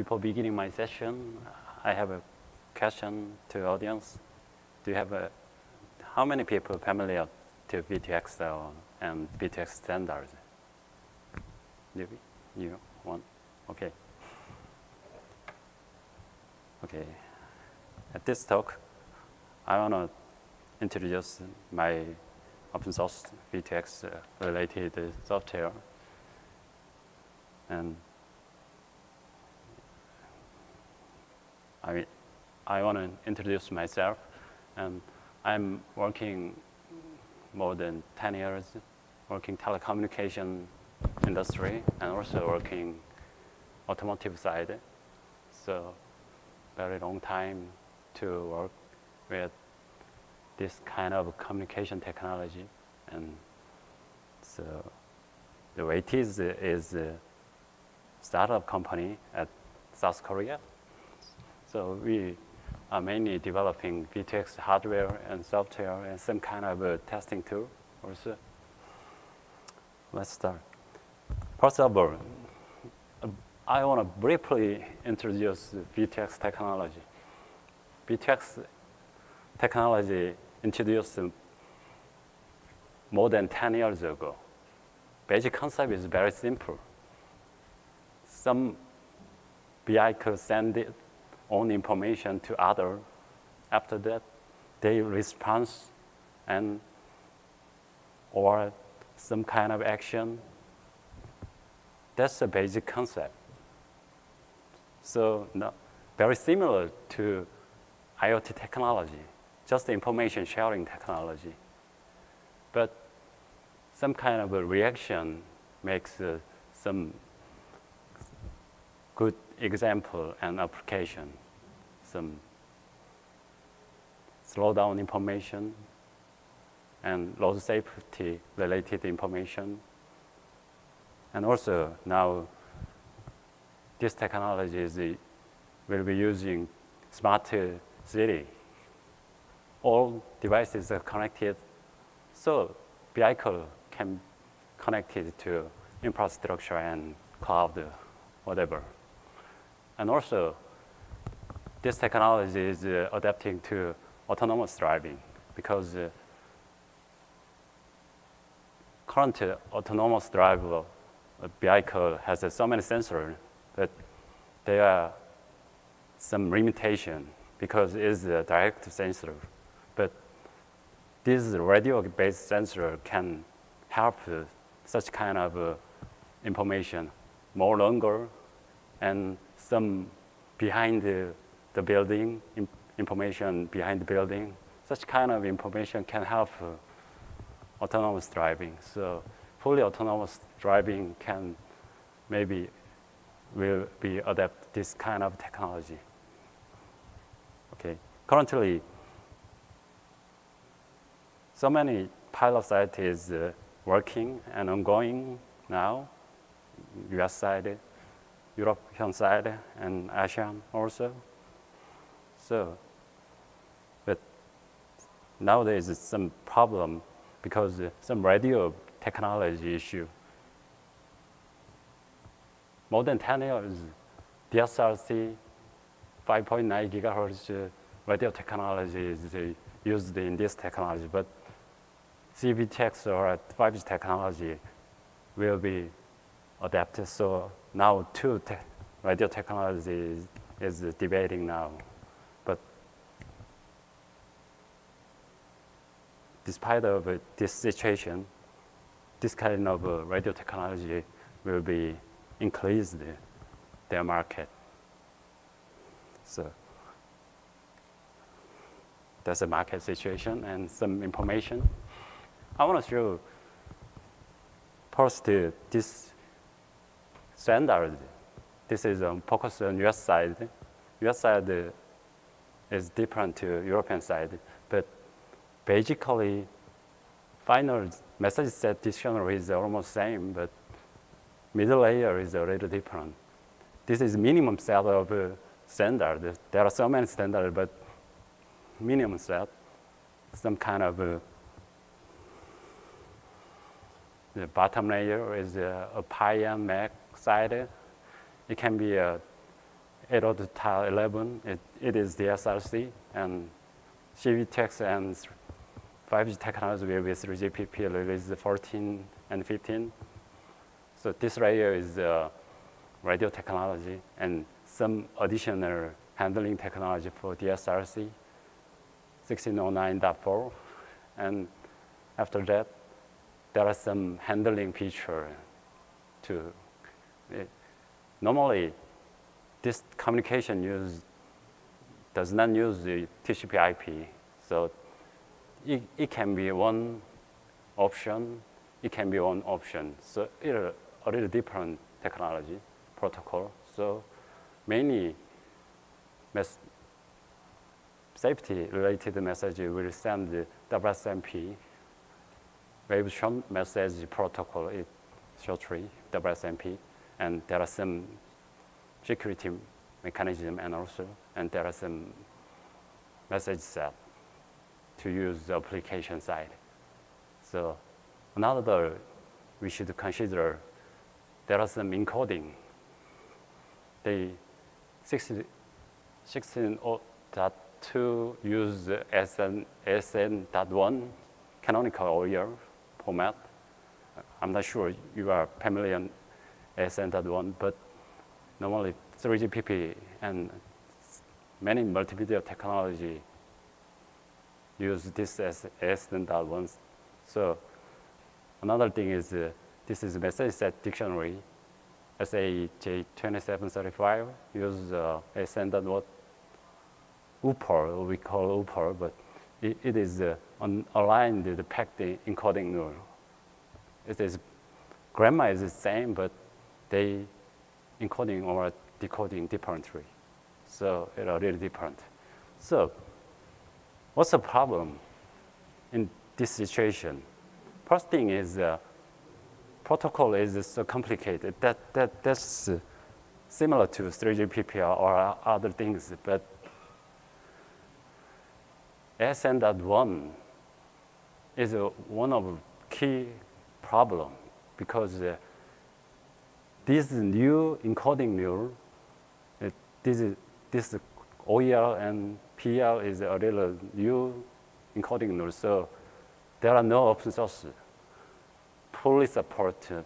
before beginning my session, I have a question to audience. Do you have a, how many people familiar to V2X and V2X standards? You, you, one, okay. Okay, at this talk, I want to introduce my open source V2X uh, related software. And I, I want to introduce myself. And I'm working more than 10 years, working telecommunication industry and also working automotive side. So very long time to work with this kind of communication technology. And so the Wayties is a startup company at South Korea. So we are mainly developing V2X hardware and software and some kind of a testing tool also. Let's start. First of all, I want to briefly introduce V2X technology. V2X technology introduced more than 10 years ago. Basic concept is very simple. Some vehicle send it own information to other. After that, they respond and or some kind of action. That's the basic concept. So no, very similar to IoT technology, just information sharing technology. But some kind of a reaction makes uh, some good example and application, some slowdown information and road safety related information. And also now this technology is, will be using smart city. All devices are connected, so vehicle can connected to infrastructure and cloud, whatever. And also, this technology is uh, adapting to autonomous driving because uh, current uh, autonomous drive vehicle has uh, so many sensors but there are some limitation because it's a direct sensor. But this radio-based sensor can help such kind of uh, information more longer and some behind the, the building, information behind the building. Such kind of information can help uh, autonomous driving. So fully autonomous driving can maybe will be adapt this kind of technology. Okay, currently, so many pilot site is uh, working and ongoing now, US side, European side, and ASEAN also. So, but nowadays some problem because uh, some radio technology issue more than 10 years, DSRC 5.9 gigahertz radio technology is used in this technology, but C-V2X or 5G technology will be adapted. So now two te radio technology is, debating now. But despite of this situation, this kind of radio technology will be increase the, their market. So that's the market situation and some information. I want to show first uh, this standard. This is um, focused on US side. US side uh, is different to European side, but basically final message set dictionary is almost same, but middle layer is a little different. This is minimum set of uh, standard. There are so many standards, but minimum set, some kind of uh, the bottom layer is a, a and Mac side. It can be a 802 tile 11, it, it is the SRC, and C-V2X and 5G technology will be 3GPP release 14 and 15. So this radio is uh, radio technology and some additional handling technology for DSRC, 1609.4. And after that, there are some handling feature to, it, normally this communication use does not use the TCP IP. So it, it can be one option, it can be one option. So it's a little different technology, protocol. So many safety related message will send the WSMP, wave short message protocol, it shortly WSMP, and there are some security mechanism and also, and there are some message set to use the application side. So another we should consider there are some encoding. The 16.2 use SN, ASN.1 canonical OER format. I'm not sure you are familiar with ASN.1, but normally 3GPP and many multimedia technology use this as ASN.1. So another thing is uh, this is a message set dictionary, SAJ2735, use uh, ASN.1 UPER, we call UPER, but it, it is uh, aligned the packed encoding neural. It is, grammar is the same, but they encoding or decoding differently. So it it's really different. So what's the problem in this situation? First thing is uh, protocol is so complicated. That, that, that's similar to 3GPP or other things, but ASN.1 is one of key problem because uh, this new encoding neural, it, this, is, this OER and PL is a little new encoding neural, so there are no open source. Fully support uh,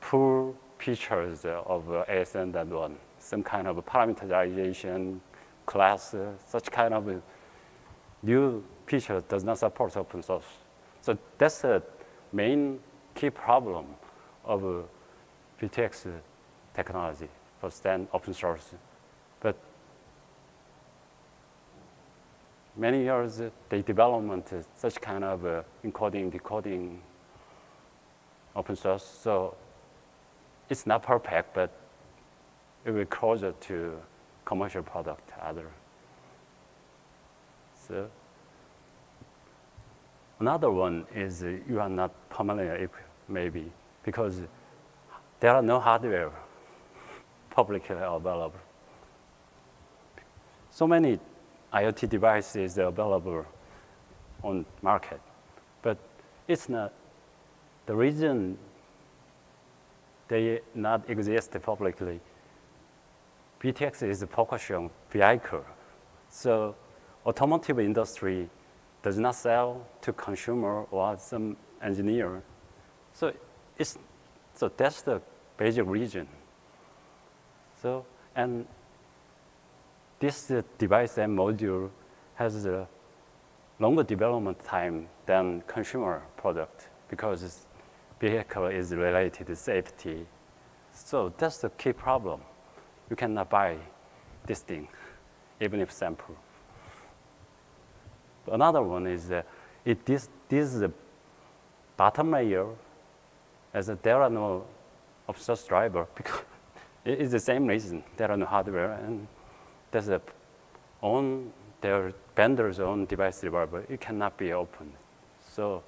full features of uh, ASN.1, some kind of parameterization class, such kind of new feature does not support open source. So that's the main key problem of V2X technology for stand open source. But many years, the development such kind of uh, encoding, decoding open source. So it's not perfect, but it will closer to commercial product other. So another one is uh, you are not familiar maybe because there are no hardware publicly available. So many IoT devices are available on market, but it's not the reason they not exist publicly. V2X is focused on vehicle. So automotive industry does not sell to consumer or some engineer. So it's so that's the basic reason. So and this uh, device and module has a longer development time than consumer product because vehicle is related to safety. So that's the key problem. You cannot buy this thing, even if sample. Another one is uh, it, this, this is the bottom layer as there are no open driver because it is the same reason. There are no hardware and there's a own, their vendor's own device driver. It cannot be opened. So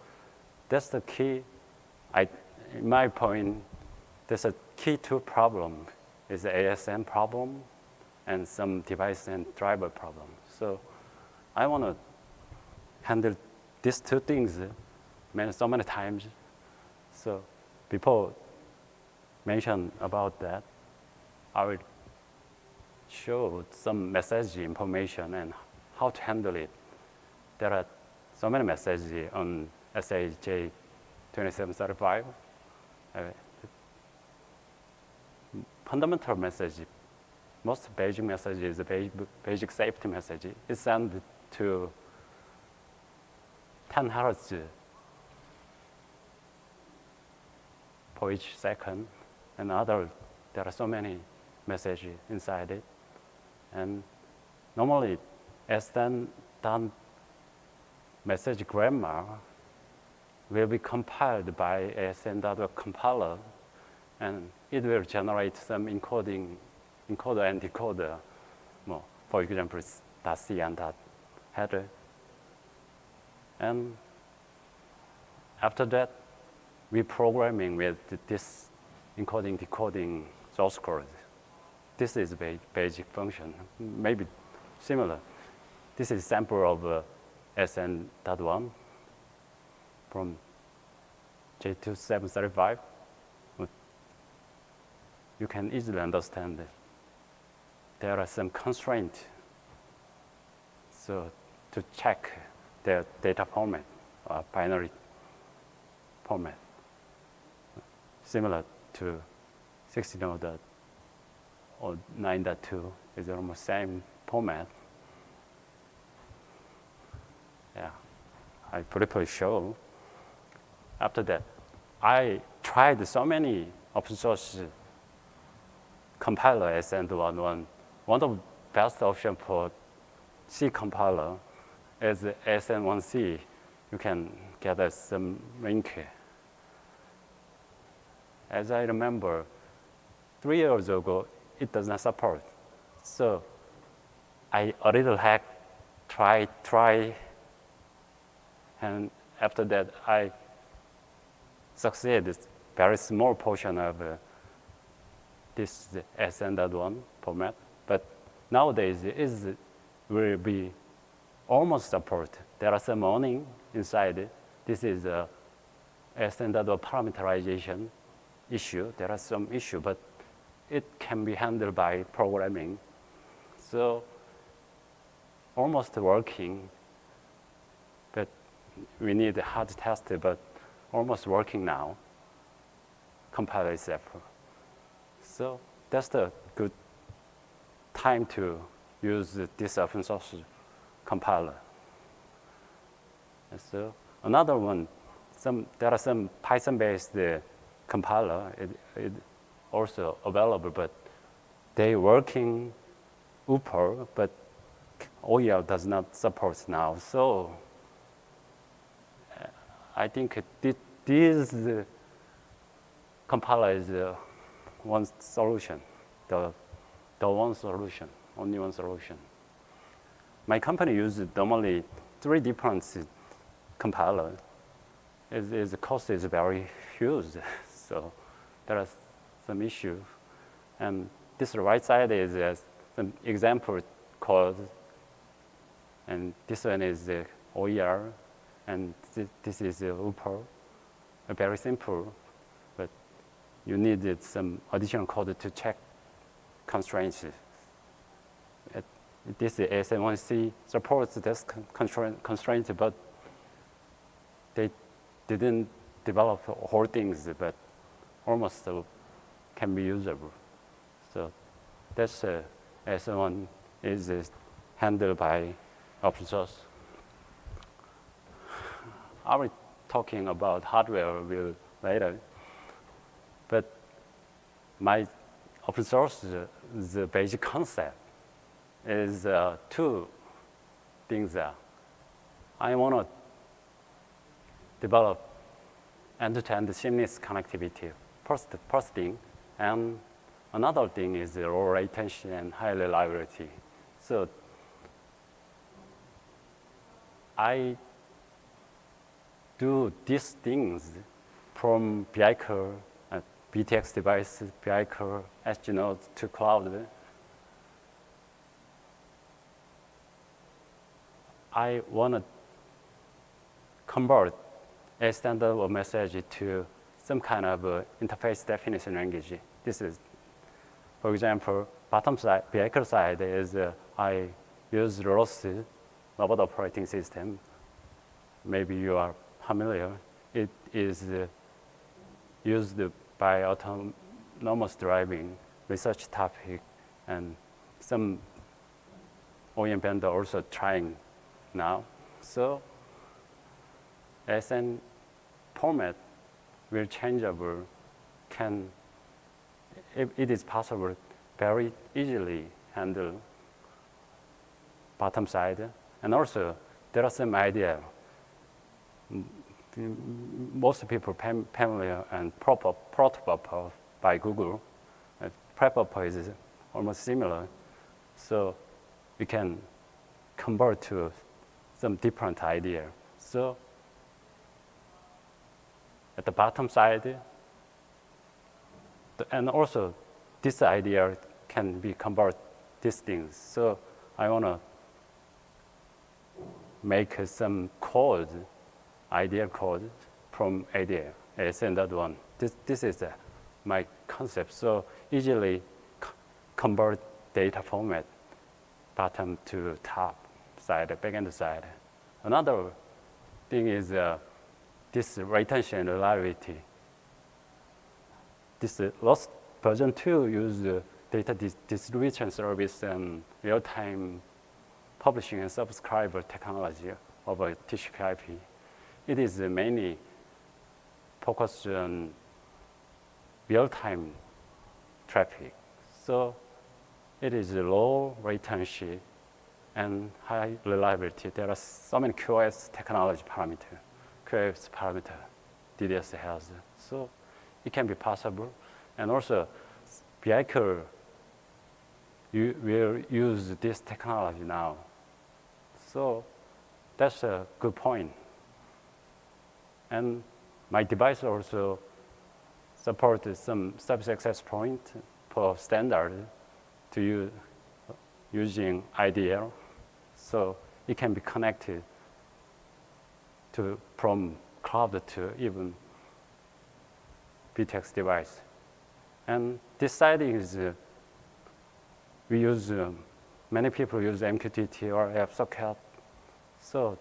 that's the key I, in my point, there's a key two problem is the ASN problem and some device and driver problem. So I want to handle these two things uh, many, so many times. So before mention about that, I will show some message information and how to handle it. There are so many messages on SAE J2735. Uh, fundamental message, most basic message is basic, basic safety message. It's sent to 10 hertz for each second. And other, there are so many messages inside it. And normally, as then done message grammar will be compiled by ASN.NET compiler, and it will generate some encoding, encoder and decoder. Well, for example, .c and that .header. And after that, we programming with this encoding, decoding source code. This is a basic function, maybe similar. This is sample of uh, ASN.1 from J2735. You can easily understand that there are some constraints. So to check the data format, uh, binary format, similar to 16.0 or 9.2 is almost same format. Yeah, I briefly show. After that, I tried so many open source compiler ASN.1. One of the best option for C compiler is ASN1C. You can get some link. As I remember, three years ago, it does not support. So I a little hack, try, try, and after that, I succeeded very small portion of uh, this ASN.1 format. But nowadays, it will be almost support. There are some warning inside. This is a ASN.1 parameterization issue. There are some issue, but it can be handled by programming. So almost working, but we need a hard test, but almost working now, compiler itself. So that's the good time to use this open source compiler. And so another one, some, there are some Python-based compiler. It, it also available, but they working UPER, but OER does not support now. So uh, I think this uh, compiler is uh, one solution, the, the one solution, only one solution. My company uses normally three different compilers. the cost is very huge, so there are some issues. And this right side is uh, some example code, and this one is the OER, and th this is the UPER. Very simple, but you needed some additional code to check constraints. It, this ASN1C supports this constraint, but they didn't develop whole things, but almost can be usable. So that's uh, S1 is uh, handled by open source. I'll be talking about hardware will later, but my open source, uh, the basic concept is uh, two things there. I want to develop end-to-end seamless connectivity. First, thing, and another thing is the low latency and high reliability. So I do these things from vehicle, uh, V2X device, vehicle, node to cloud. I want to convert a standard message to some kind of uh, interface definition language. This is, for example, bottom side, vehicle side is uh, I use ROS robot operating system. Maybe you are familiar. It is uh, used by autonomous driving research topic and some OEM vendor also trying now. So SN format will changeable can, if it is possible very easily handle bottom side. And also there are some idea most people familiar and proper protobuffer by Google. Protobuffer is almost similar. So you can convert to some different idea. So at the bottom side, and also this idea can be convert these things. So I want to make some code, ideal code from idea as another one. This, this is uh, my concept. So easily convert data format bottom to top side, back end side. Another thing is uh, this retention and reliability. This last version 2 use uh, data dis distribution service and real-time publishing and subscriber technology over TCP IP. It is mainly focused on real-time traffic. So it is low latency and high reliability. There are so many QoS technology parameter, QoS parameter DDS has. So it can be possible. And also, vehicle you will use this technology now. So that's a good point. And my device also supports some service access point for standard to use using IDL. So it can be connected to from cloud to even V2X device. And this side is, uh, we use, um, many people use MQTT or WebSocket. So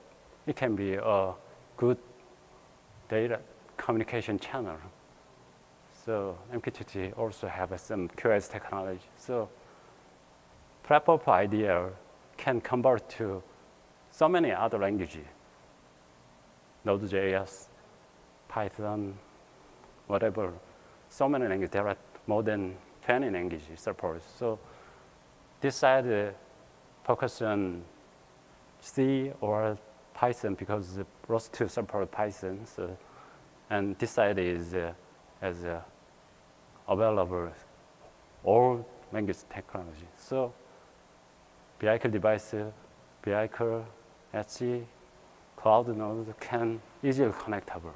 it can be a good data communication channel. So MQTT also have some QoS technology. So Protobuffer idea can convert to so many other languages, Node.js, Python, whatever, so many languages. There are more than 20 languages support. So this side uh, focus on C or Python because ROS 2 support Python. So, and this side is uh, as uh, available all language technology. So vehicle device, vehicle, Edge, cloud node can easily connectable.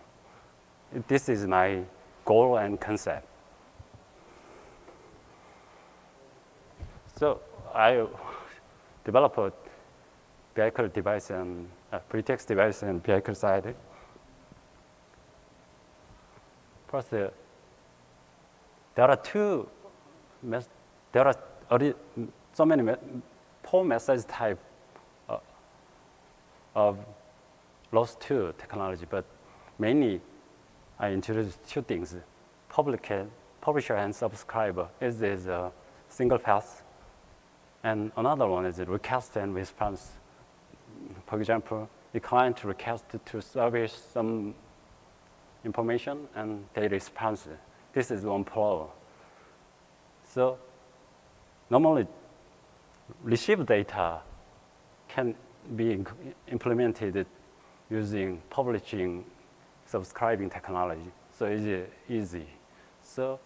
This is my goal and concept. So I developed vehicle device and uh, pretext device and vehicle side. First, uh, there are two, there are so many four message type uh, of ROS 2 technology, but mainly I introduced two things. Public, publisher and subscriber is, is a single path. And another one is request and response. For example, the client requests to service some information and they respond. This is one flow. So normally receive data can be implemented using publishing, subscribing technology. So it's easy. So,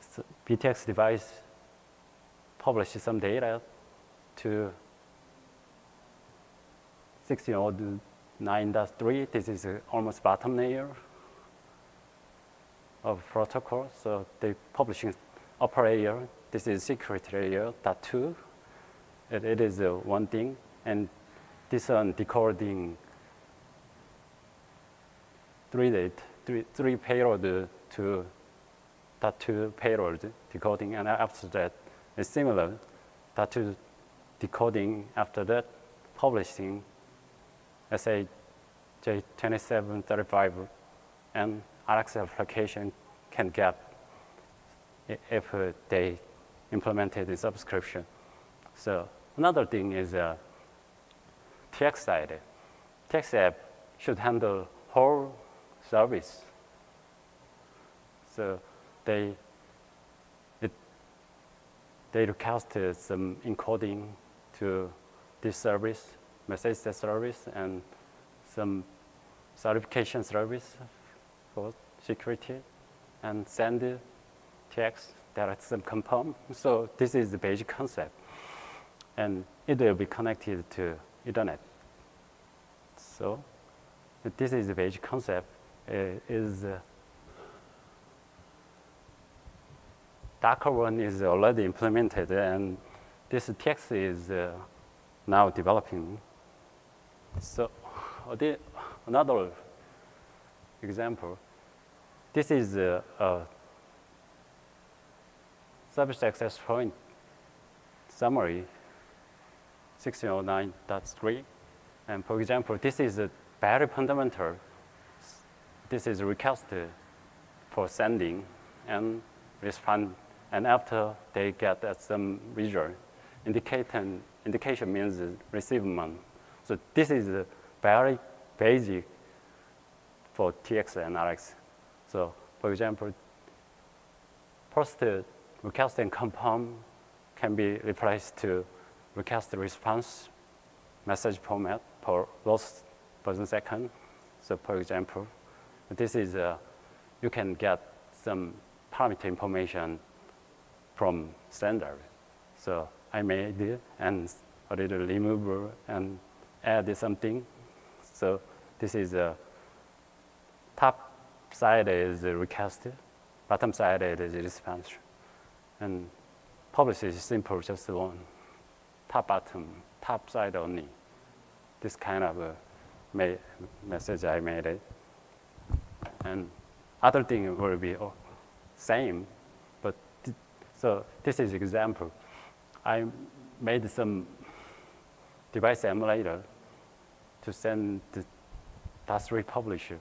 so V2X device publishes some data to 16.09.3. This is almost bottom layer of protocol. So the publishing upper layer this is secret layer, dot two. it, it is uh, one thing. And this one decoding three payload to dot two payload decoding. And after that, is similar. Data decoding after that, publishing SAJ2735 and RX application can get if they implemented the subscription. So another thing is uh, TX side. TX app should handle whole service. So they it, they requested some encoding to this service, message service, and some certification service for security, and send text that some component. So this is the basic concept, and it will be connected to Ethernet. So this is the basic concept. Uh, is uh, Docker one is already implemented, and this TX is uh, now developing. So uh, another example, this is a, a service access point summary 1609.3. And for example, this is a very fundamental. This is request for sending and respond. And after they get uh, some result, indication, indication means receivement. So this is very basic for TX and RX. So for example, first request and confirm can be replaced to request response message format for lost second. So for example, this is, a, you can get some parameter information from standard. So I made it and a little remover and add something. So this is a top side is request, bottom side is response. And publish is simple, just one top bottom, top side only. This kind of uh, a message I made it. And other thing will be oh, same, but th so this is example. I made some device emulator to send the DOS3 publisher.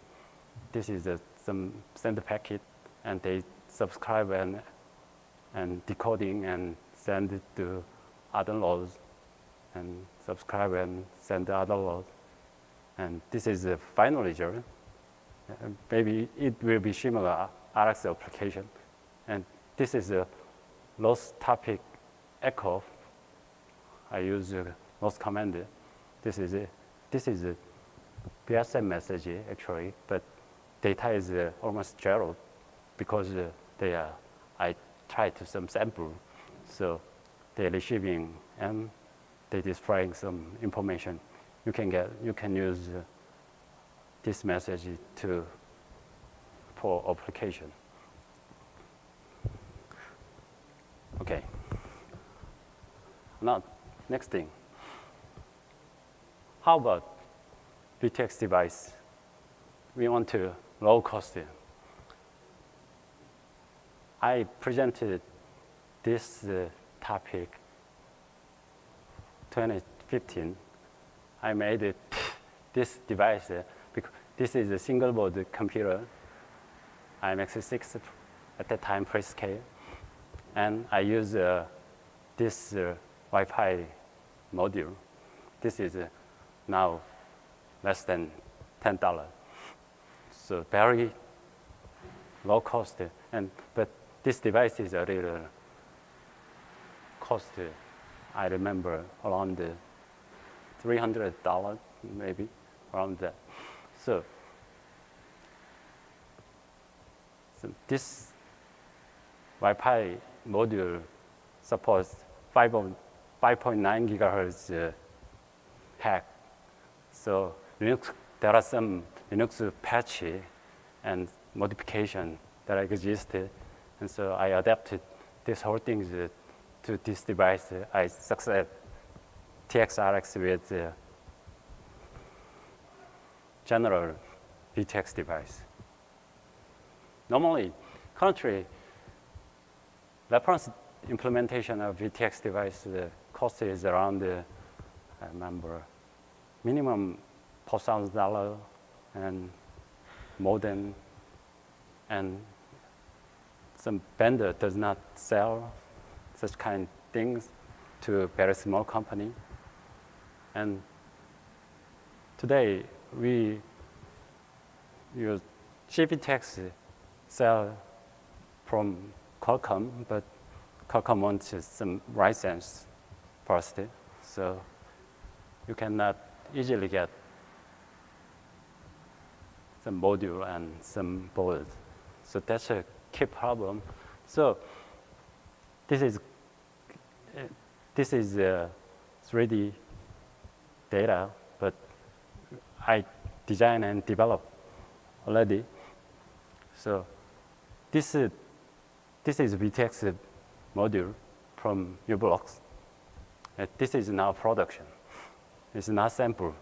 This is a, some send packet, and they subscribe and, and decoding and send it to other nodes, and subscribe and send other nodes. And this is the final result. Maybe it will be similar RX application. And this is a ROS topic echo. I use a ROS command. This is it this is a BSM message actually, but data is uh, almost zero because uh, they are, I tried to some sample. So they're receiving and they displaying some information. You can get, you can use uh, this message to, for application. Okay. Now, next thing. How about V2X device? We want to low cost it. I presented this uh, topic 2015. I made it, this device uh, this is a single board computer, IMX6 at that time Freescale, and I use uh, this uh, Wi-Fi module. This is now less than $10. So very low cost. And, but this device is a little cost, I remember around $300 maybe, around that. So, so this Wi-Fi module supports 5.9 gigahertz uh, hack so Linux, there are some Linux patch and modification that existed. And so I adapted this whole thing to this device. I succeed TXRX with the general V2X device. Normally, currently, reference implementation of V2X device, the cost is around, uh, I remember, minimum $4,000 and modem, and some vendor does not sell such kind of things to a very small company. And today, we use GPTX cell from Qualcomm, but Qualcomm wants some license first, so you cannot easily get some module and some board. So that's a key problem. So this is this is uh, 3D data, I design and develop already. So this is this is V2X module from u-blox. Uh, this is now production. It's not sample.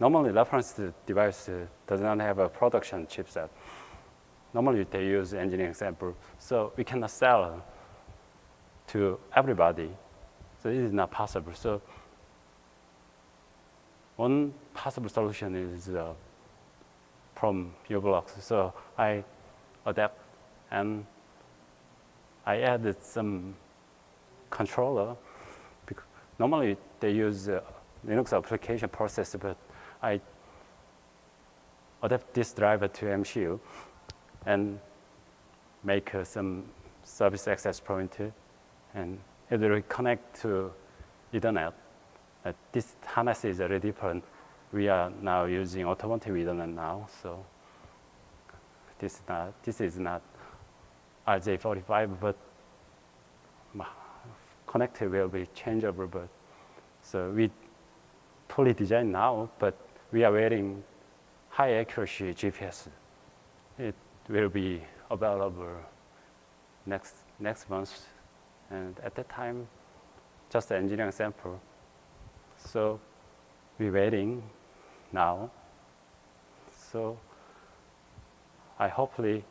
Normally, reference device uh, does not have a production chipset. Normally, they use engineering sample. So we cannot sell to everybody. So it is not possible. So one possible solution is uh, from u-blox. So I adapt and I added some controller. Normally they use uh, Linux application process, but I adapt this driver to MCU and make uh, some service access point and it will connect to Ethernet. Uh, this harness is very different. We are now using automotive Ethernet now, so this is not, this is not RJ45, but connector will be changeable. But so we fully designed now, but we are waiting high accuracy GPS. It will be available next next month and at that time, just engineering sample. So we're waiting now. So I hopefully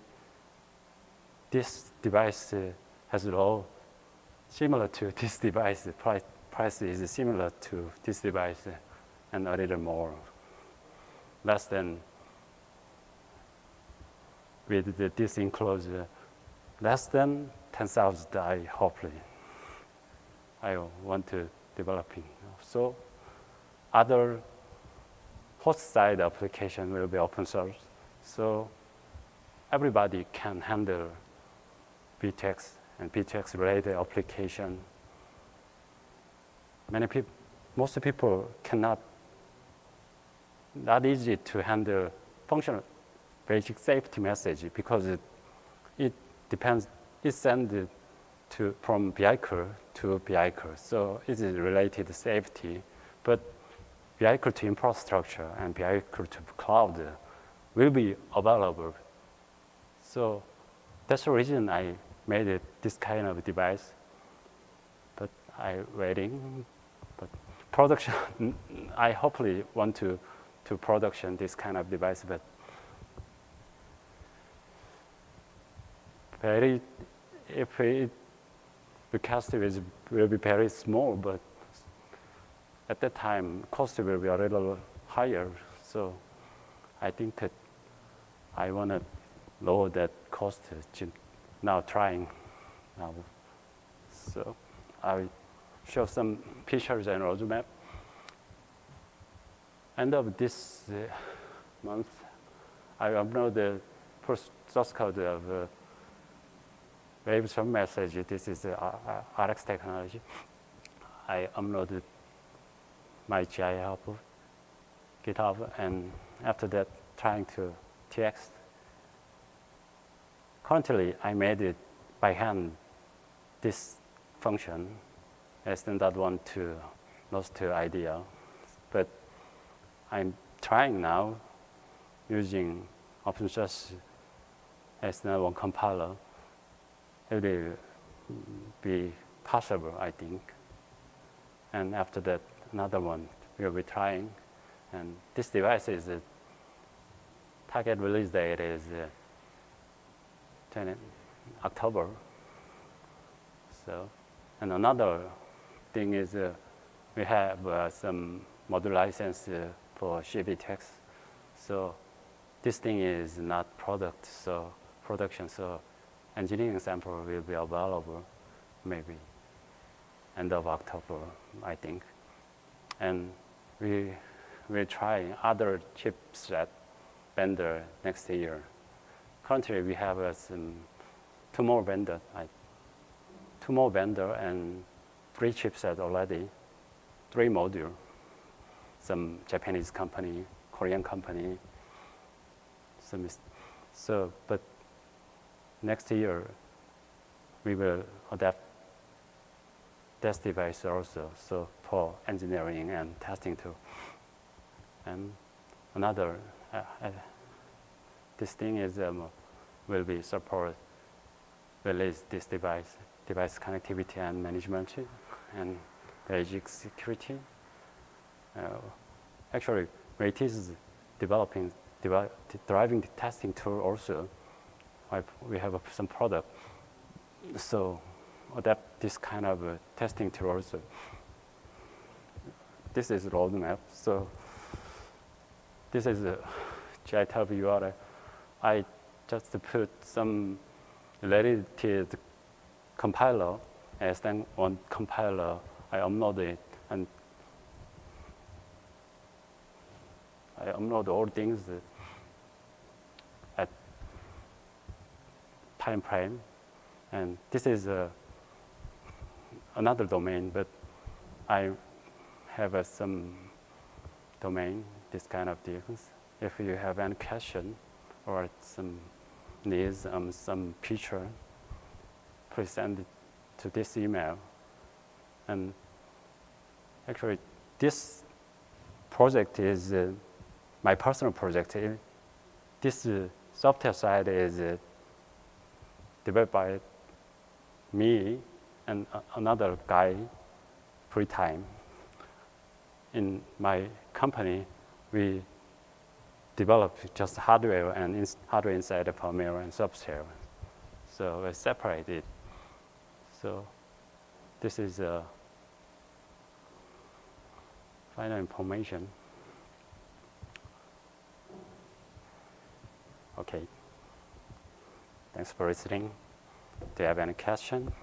this device uh, has low similar to this device. The price, price is similar to this device uh, and a little more, less than with the, this enclosure, less than 10,000 I hopefully I want to developing. So other host side application will be open source. So everybody can handle V2X and V2X related application. Many people, most people cannot, not easy to handle functional basic safety message because it, it depends is sent to, from vehicle to vehicle. So it is related to safety, but vehicle to infrastructure and vehicle to cloud will be available. So that's the reason I made it, this kind of device. But I waiting, but production, I hopefully want to, to production this kind of device, but very, if it, the cost is, will be very small, but at that time, cost will be a little higher. So I think that I want to lower that cost now trying now. So I show some pictures and roadmap. End of this uh, month, I upload the first source code of wave some message. This is uh, uh RX technology. I uploaded my GitHub, GitHub, and after that, trying to TX. Currently, I made it by hand, this function, as than that one to those two idea. But I'm trying now using open source as one compiler it will be possible, I think. And after that, another one we'll be trying. And this device is uh, target release date is uh, 20 October So, and another thing is uh, we have uh, some module license uh, for C-V2X. So this thing is not product, so production. So engineering sample will be available maybe end of October, I think. And we will try other chipset vendor next year. Currently, we have uh, two more vendor, two more vendor and three chipset already, three module. Some Japanese company, Korean company. Some, so, but next year we will adapt this device also, so for engineering and testing too. And another, uh, uh, this thing is um, will be support release this device, device connectivity and management, and basic security. Uh, actually, Rate is developing, driving the testing tool also. We have some product. So adapt this kind of uh, testing tool also. This is roadmap. So this is a GitHub URL. I just put some related compiler as then one compiler I upload it and I upload all things time frame and this is uh, another domain but I have uh, some domain this kind of things if you have any question or some needs um, some picture, please send it to this email. And actually, this project is uh, my personal project. This uh, software side is uh, developed by me and another guy free time. In my company, we develop just hardware and hardware inside the firmware and software. So we separate it. So this is a final information. Okay. Thanks for listening. Do you have any question?